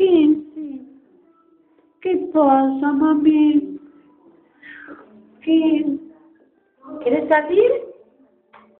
¿Qué? ¿Qué pasa, mami? ¿Qué? ¿Quieres salir?